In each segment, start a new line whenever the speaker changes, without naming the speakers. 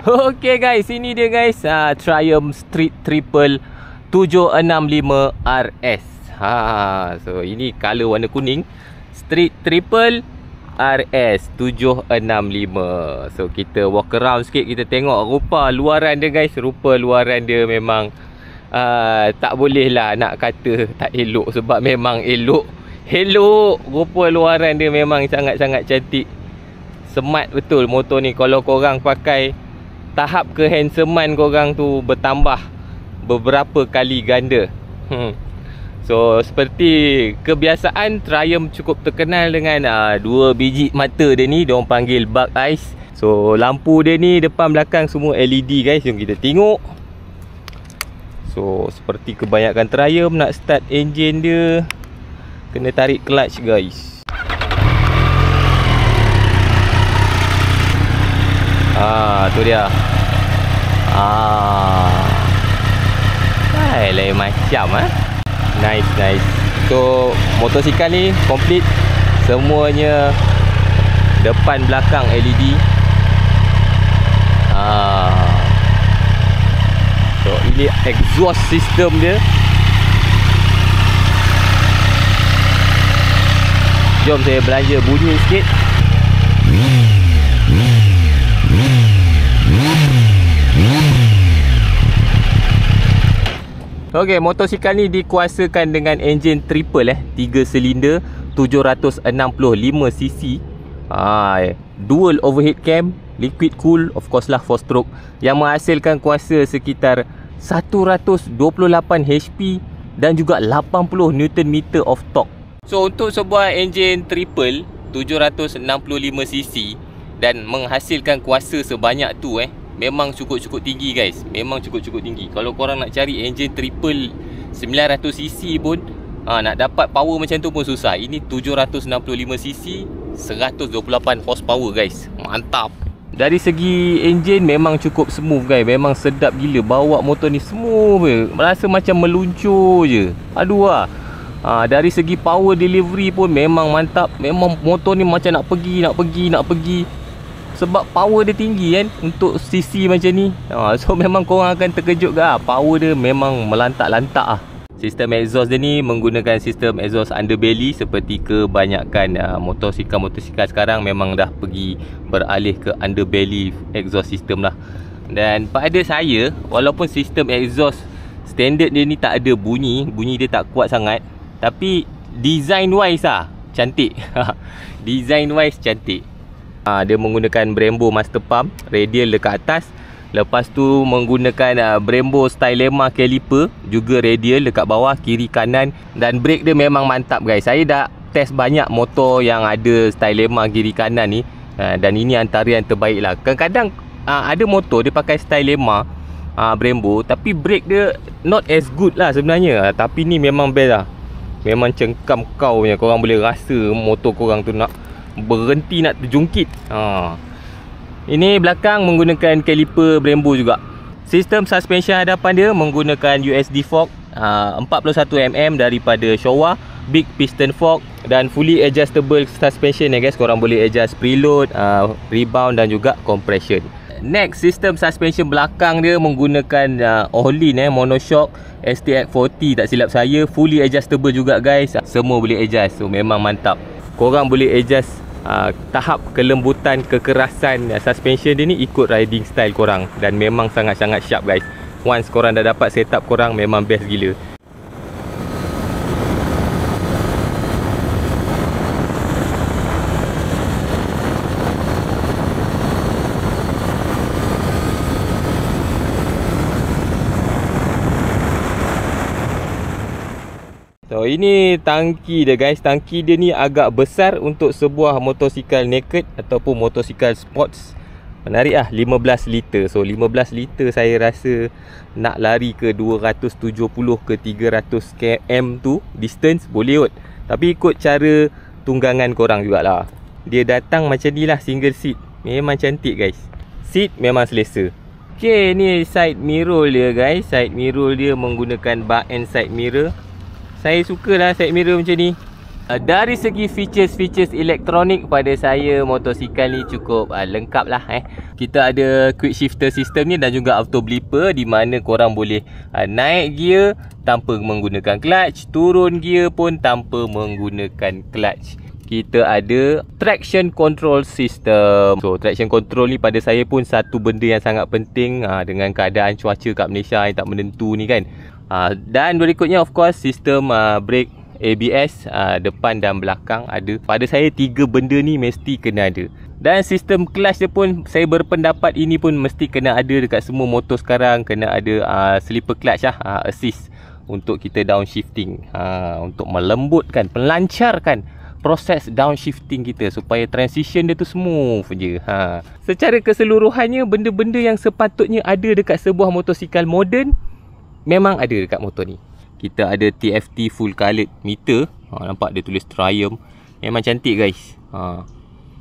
Okay guys, ini dia guys. Uh, Triumph Street Triple 765 RS ha, So ini color warna kuning. Street Triple RS 765 So kita walk around sikit. Kita tengok rupa luaran dia guys. Rupa luaran dia memang uh, Tak boleh lah nak kata tak elok Sebab memang elok. Elok. Rupa luaran dia memang sangat-sangat cantik. Smart betul motor ni. Kalau korang pakai Tahap kehandsomean korang tu bertambah Beberapa kali ganda. Hmm. So seperti kebiasaan Triumph cukup terkenal dengan uh, dua biji mata dia ni Diorang panggil bug eyes So lampu dia ni depan belakang semua LED guys. Jom kita tengok. So seperti kebanyakan Triumph nak start engine dia Kena tarik clutch guys. Ah tu dia. Ah. Hai lain macam ah eh? Nice nice. So motosikal ni complete. Semuanya Depan belakang LED ah. So ini exhaust system dia. Jom saya belanja bunyi sikit Okey, motosikal ni dikuasakan dengan enjin triple eh, 3 silinder 765cc. Ah, eh. dual overhead cam, liquid cool, of course lah 4 stroke yang menghasilkan kuasa sekitar 128 HP dan juga 80 Nm of torque. So untuk sebuah enjin triple 765cc dan menghasilkan kuasa sebanyak tu eh memang cukup-cukup tinggi guys. Memang cukup-cukup tinggi. Kalau korang nak cari engine triple 900cc pun ha, nak dapat power macam tu pun susah. Ini 765cc 128 horsepower guys. Mantap. Dari segi engine memang cukup smooth guys. Memang sedap gila. Bawa motor ni smooth je. Merasa macam meluncur je. Aduh lah ha, dari segi power delivery pun memang mantap. Memang motor ni macam nak pergi nak pergi nak pergi sebab power dia tinggi kan untuk CC macam ni. Ha, so memang korang akan terkejut ke? Ah, power dia memang melantak-lantak ah. sistem exhaust dia ni menggunakan sistem exhaust underbelly seperti kebanyakan uh, motosikal-motosikal sekarang memang dah pergi beralih ke underbelly exhaust system lah. Dan pada saya walaupun sistem exhaust standard dia ni tak ada bunyi bunyi dia tak kuat sangat tapi design wise lah cantik. Design wise cantik Ha, dia menggunakan Brembo Master Pump Radial dekat atas. Lepas tu menggunakan uh, Brembo Stylema Caliper Juga radial dekat bawah Kiri kanan. Dan brake dia memang mantap guys. Saya dah test banyak motor yang ada Stylema kiri kanan ni. Uh, Dan ini antara yang terbaik lah. Kadang-kadang uh, ada motor dia pakai Stylema uh, Brembo Tapi brake dia not as good lah sebenarnya. Uh, Tapi ni memang best lah. Memang cengkam kau punya. Korang boleh rasa motor korang tu nak berhenti nak terjungkit. Ha. Ini belakang menggunakan kaliper Brembo juga. Sistem suspension hadapan dia menggunakan USD fork ha, 41mm daripada Showa Big piston fork dan fully adjustable suspension ya guys. Korang boleh adjust preload, uh, rebound dan juga compression. Next, sistem suspension belakang dia menggunakan uh, Ohlin eh, monoshock STX40 tak silap saya Fully adjustable juga guys. Semua boleh adjust, so memang mantap korang boleh adjust uh, tahap kelembutan kekerasan uh, suspension dia ni ikut riding style korang. Dan memang sangat-sangat sharp guys. Once korang dah dapat setup korang memang best gila So ini tangki dia guys. Tangki dia ni agak besar untuk sebuah motosikal naked Ataupun motosikal sports. Menarik lah 15 liter. So 15 liter saya rasa Nak lari ke 270 ke 300 km tu Distance boleh kot. Tapi ikut cara tunggangan korang jugalah. Dia datang macam ni lah single seat. Memang cantik guys. Seat memang selesa. Okay ni side mirror dia guys. Side mirror dia menggunakan bar and side mirror saya suka lah side mirror macam ni Uh, dari segi features-features elektronik pada saya motosikal ni cukup uh, lengkap lah eh. Kita ada quick shifter system ni dan juga auto blipper di mana korang boleh uh, naik gear tanpa menggunakan clutch, turun gear pun tanpa menggunakan clutch kita ada traction control system. So traction control ni pada saya pun satu benda yang sangat penting ha, dengan keadaan cuaca kat Malaysia yang tak menentu ni kan. Ha, dan berikutnya of course sistem uh, brake ABS uh, depan dan belakang ada. Pada saya tiga benda ni mesti kena ada. Dan sistem clutch dia pun saya berpendapat ini pun mesti kena ada dekat semua motor sekarang. Kena ada uh, slipper clutch lah, uh, assist untuk kita downshifting. Uh, untuk melembutkan, melancarkan proses downshifting kita supaya transition dia tu smooth je. Ha. Secara keseluruhannya benda-benda yang sepatutnya ada dekat sebuah motosikal moden memang ada dekat motor ni. Kita ada TFT full colored meter. Ha, nampak dia tulis Triumph. Memang cantik guys. Ha.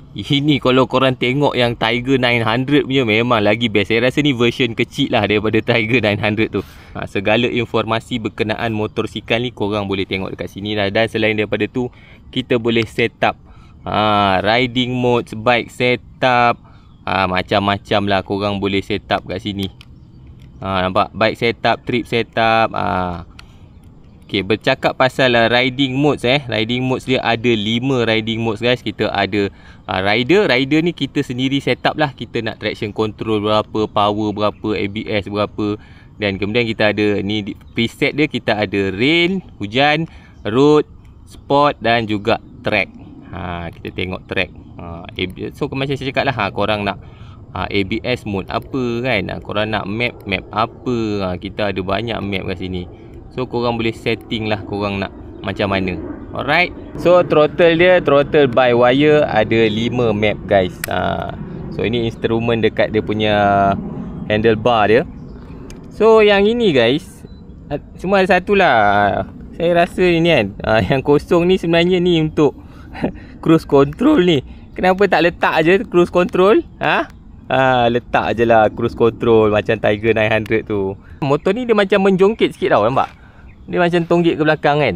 Ini kalau korang tengok yang Tiger 900 punya memang lagi best. Saya rasa ni version kecil lah daripada Tiger 900 tu. Ha, segala informasi berkenaan motosikal ni korang boleh tengok dekat sini lah. Dan selain daripada tu, kita boleh set up ha, riding mode, bike setup. Ha, macam-macam lah korang boleh set up kat sini. Ha, nampak? Bike setup, trip setup. Ha. Okay, bercakap pasal uh, riding modes eh. Riding modes dia ada 5 riding modes guys. Kita ada uh, rider. Rider ni kita sendiri set up lah. Kita nak traction control berapa, power berapa, ABS berapa. Dan kemudian kita ada ni preset dia kita ada rain, hujan, road, sport dan juga track. Ha, kita tengok track. Ha, so macam saya cakap lah ha, korang nak ha, ABS mode apa kan. Ha, korang nak map, map apa. Ha, kita ada banyak map kat sini. So korang boleh setting lah korang nak macam mana Alright So throttle dia Throttle by wire Ada 5 map guys ha. So ini instrument dekat dia punya Handlebar dia So yang ini guys Cuma ada satu lah Saya rasa ni kan ha, Yang kosong ni sebenarnya ni untuk Cruise control ni Kenapa tak letak je cruise control ha? Ha, letak je lah cruise control Macam Tiger 900 tu. Motor ni dia macam menjongkit sikit tau nampak? Dia macam tonggik ke belakang kan?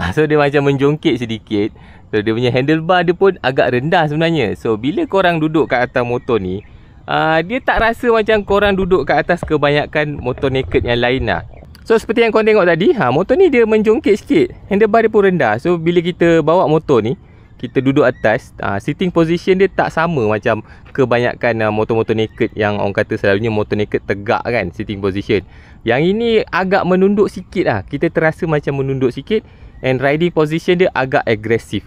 Ha, So dia macam menjongkit sedikit. So dia punya handlebar dia pun agak rendah sebenarnya. So bila korang duduk kat atas motor ni uh, Dia tak rasa macam korang duduk kat atas kebanyakan motor naked yang lain lah. So seperti yang korang tengok tadi ha, Motor ni dia menjongkit sikit. Handlebar dia pun rendah. So bila kita bawa motor ni kita duduk atas uh, sitting position dia tak sama macam kebanyakan uh, motor-motor naked yang orang kata selalunya motor naked tegak kan sitting position. Yang ini agak menunduk sikit lah. Kita terasa macam menunduk sikit and riding position dia agak agresif.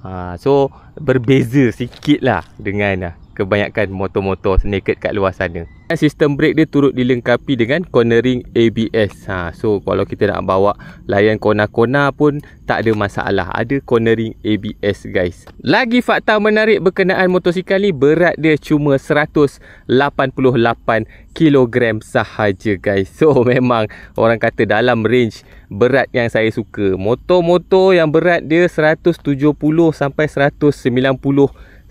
Uh, so berbeza sikit lah dengan uh, kebanyakan motor-motor naked kat luar sana. Sistem brake dia turut dilengkapi dengan cornering ABS. Ha, so kalau kita nak bawa layan kona-kona pun tak ada masalah. Ada cornering ABS guys. Lagi fakta menarik berkenaan motosikal ni berat dia cuma 188 kg sahaja guys. So memang orang kata dalam range berat yang saya suka. Motor-motor yang berat dia 170 sampai 190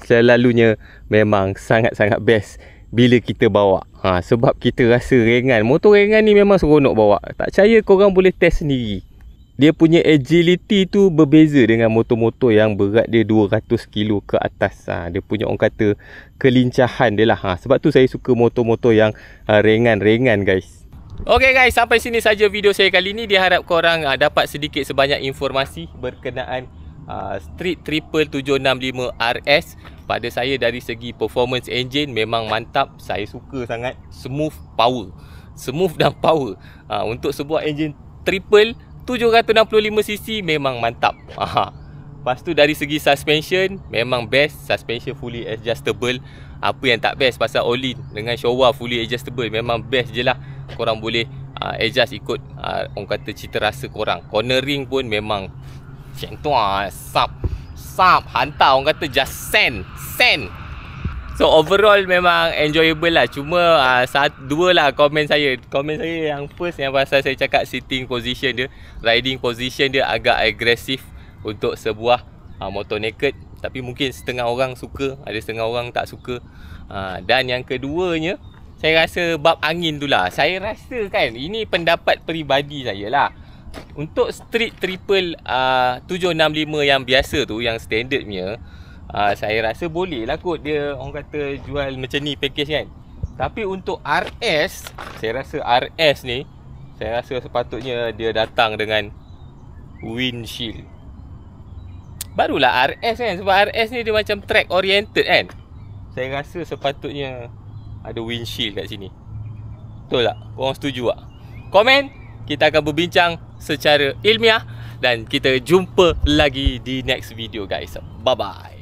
selalunya memang sangat-sangat best bila kita bawa. Ha, sebab kita rasa ringan. Motor ringan ni memang seronok bawa. Tak percaya korang boleh test sendiri. Dia punya agility tu berbeza dengan motor-motor yang berat dia 200 kilo ke atas. Ha, dia punya orang kata kelincahan dia lah. Ha, sebab tu saya suka motor-motor yang ha, ringan-ringan guys. Okay guys, sampai sini saja video saya kali ni. Diharap korang ha, dapat sedikit sebanyak informasi berkenaan uh, Street Triple 765 RS pada saya dari segi performance engine memang mantap. Saya suka sangat smooth power. Smooth dan power. Uh, untuk sebuah engine triple 765cc memang mantap. Uh, lepas tu dari segi suspension memang best. Suspension fully adjustable. Apa yang tak best pasal Olin dengan Showa fully adjustable memang best je lah. Korang boleh uh, adjust ikut uh, orang kata cita rasa korang. Cornering pun memang macam tu ah Sub Sub Hantar orang kata just send Send. So overall memang enjoyable lah. Cuma uh, saat, dua lah komen saya. Komen saya yang first yang pasal saya cakap sitting position dia Riding position dia agak agresif Untuk sebuah uh, motor naked. Tapi mungkin setengah orang suka Ada setengah orang tak suka. Uh, Dan yang keduanya Saya rasa bab angin tu lah. Saya rasa kan ini pendapat peribadi saya lah Untuk street triple uh, 765 yang biasa tu Yang standard punya uh, Saya rasa boleh lah kot dia Orang kata jual macam ni package kan. Tapi untuk RS Saya rasa RS ni Saya rasa sepatutnya dia datang dengan Windshield. Barulah RS kan Sebab RS ni dia macam track oriented kan. Saya rasa sepatutnya Ada windshield kat sini. Betul tak? Korang setuju tak? Komen Kita akan berbincang secara ilmiah Dan kita jumpa lagi di next video guys. Bye bye